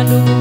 Bandung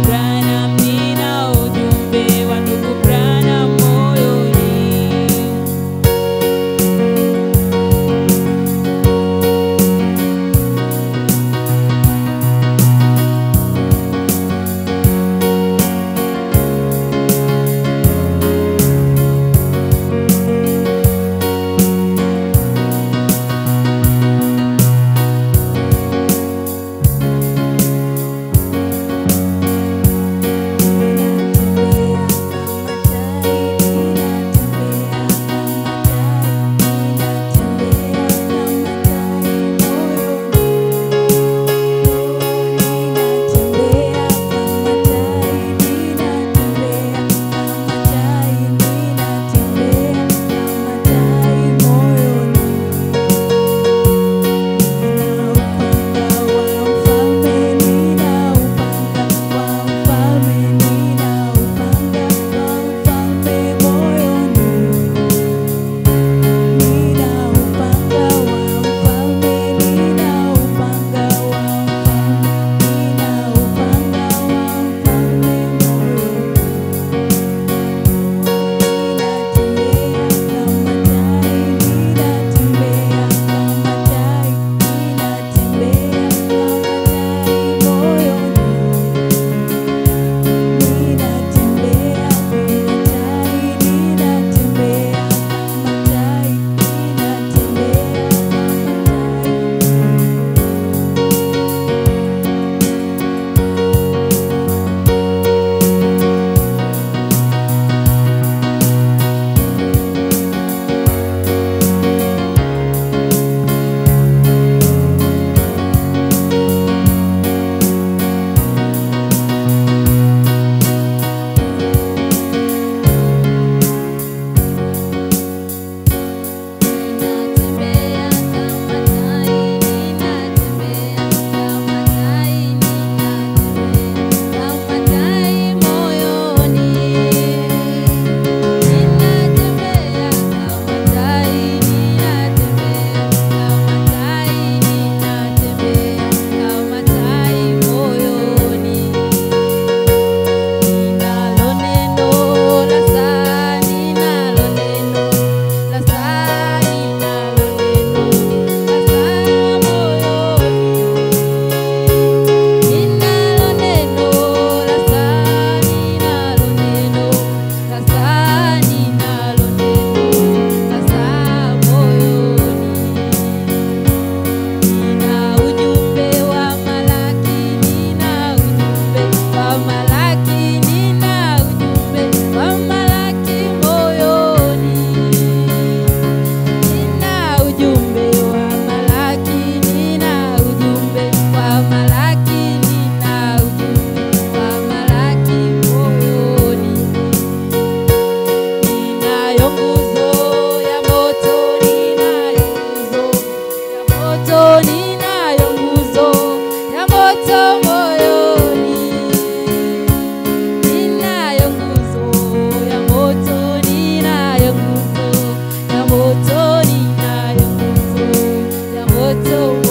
eu